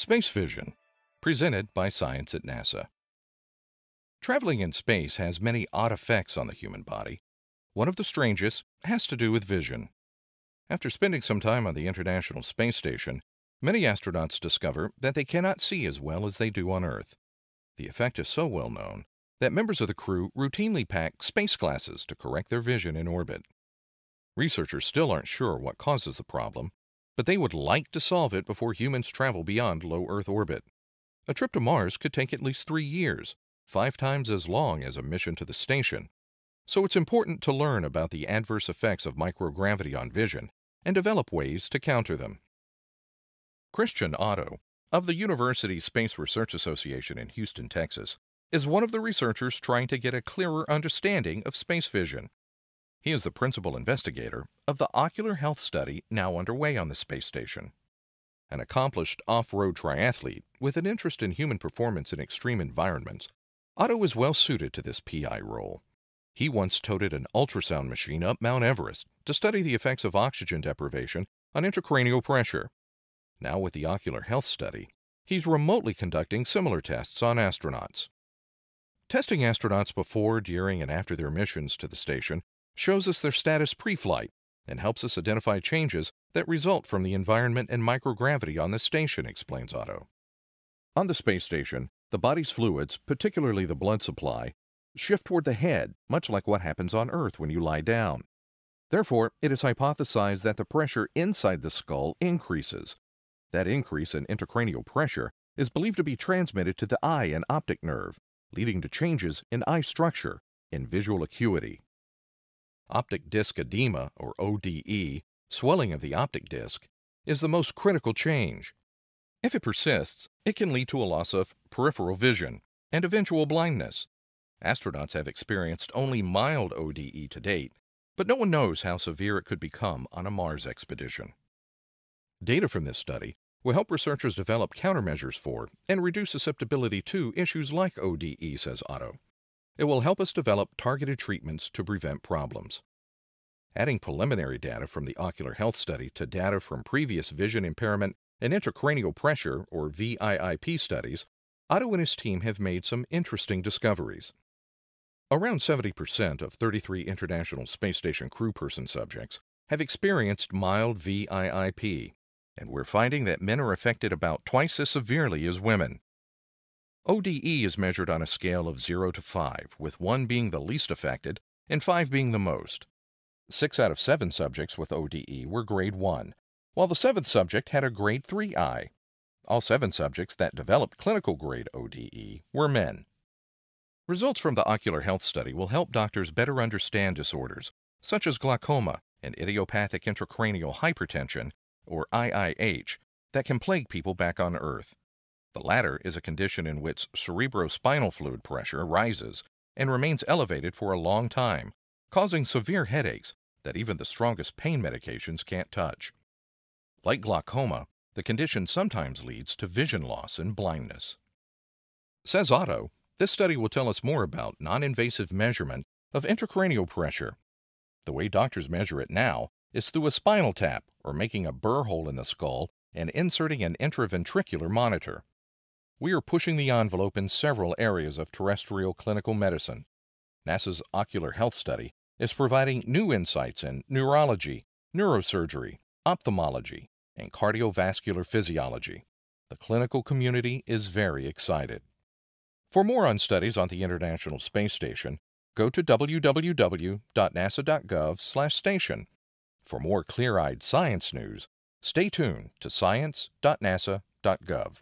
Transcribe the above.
Space Vision, presented by Science at NASA. Traveling in space has many odd effects on the human body. One of the strangest has to do with vision. After spending some time on the International Space Station, many astronauts discover that they cannot see as well as they do on Earth. The effect is so well known that members of the crew routinely pack space glasses to correct their vision in orbit. Researchers still aren't sure what causes the problem, but they would like to solve it before humans travel beyond low Earth orbit. A trip to Mars could take at least three years, five times as long as a mission to the station. So it's important to learn about the adverse effects of microgravity on vision and develop ways to counter them. Christian Otto, of the University Space Research Association in Houston, Texas, is one of the researchers trying to get a clearer understanding of space vision. He is the principal investigator of the ocular health study now underway on the space station. An accomplished off road triathlete with an interest in human performance in extreme environments, Otto is well suited to this PI role. He once toted an ultrasound machine up Mount Everest to study the effects of oxygen deprivation on intracranial pressure. Now, with the ocular health study, he's remotely conducting similar tests on astronauts. Testing astronauts before, during, and after their missions to the station shows us their status pre flight and helps us identify changes that result from the environment and microgravity on the station, explains Otto. On the space station, the body's fluids, particularly the blood supply, shift toward the head, much like what happens on Earth when you lie down. Therefore, it is hypothesized that the pressure inside the skull increases. That increase in intracranial pressure is believed to be transmitted to the eye and optic nerve, leading to changes in eye structure and visual acuity. Optic disc edema, or ODE, swelling of the optic disc, is the most critical change. If it persists, it can lead to a loss of peripheral vision and eventual blindness. Astronauts have experienced only mild ODE to date, but no one knows how severe it could become on a Mars expedition. Data from this study will help researchers develop countermeasures for and reduce susceptibility to issues like ODE, says Otto. It will help us develop targeted treatments to prevent problems. Adding preliminary data from the ocular health study to data from previous vision impairment and intracranial pressure, or VIIP studies, Otto and his team have made some interesting discoveries. Around 70% of 33 International Space Station crew person subjects have experienced mild VIIP, and we're finding that men are affected about twice as severely as women. ODE is measured on a scale of 0 to 5, with 1 being the least affected and 5 being the most. 6 out of 7 subjects with ODE were grade 1, while the 7th subject had a grade 3I. All 7 subjects that developed clinical grade ODE were men. Results from the ocular health study will help doctors better understand disorders such as glaucoma and idiopathic intracranial hypertension or IIH, that can plague people back on Earth. The latter is a condition in which cerebrospinal fluid pressure rises and remains elevated for a long time, causing severe headaches that even the strongest pain medications can't touch. Like glaucoma, the condition sometimes leads to vision loss and blindness. Says Otto, this study will tell us more about non invasive measurement of intracranial pressure. The way doctors measure it now is through a spinal tap or making a burr hole in the skull and inserting an intraventricular monitor. We are pushing the envelope in several areas of terrestrial clinical medicine. NASA's Ocular Health Study is providing new insights in neurology, neurosurgery, ophthalmology, and cardiovascular physiology. The clinical community is very excited. For more on studies on the International Space Station, go to www.nasa.gov/station for more clear eyed science news, stay tuned to science.nasa.gov.